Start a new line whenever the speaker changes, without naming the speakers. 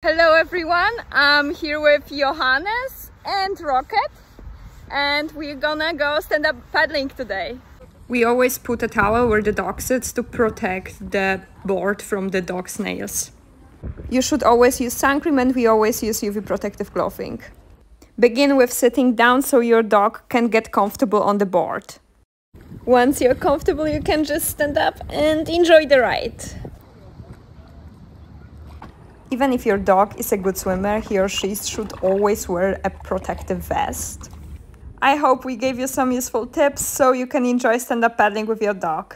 Hello everyone, I'm here with Johannes and Rocket and we're gonna go stand up paddling today. We always put a towel where the dog sits to protect the board from the dog's nails. You should always use sun cream and we always use UV protective clothing. Begin with sitting down so your dog can get comfortable on the board. Once you're comfortable, you can just stand up and enjoy the ride. Even if your dog is a good swimmer, he or she should always wear a protective vest. I hope we gave you some useful tips so you can enjoy stand-up paddling with your dog.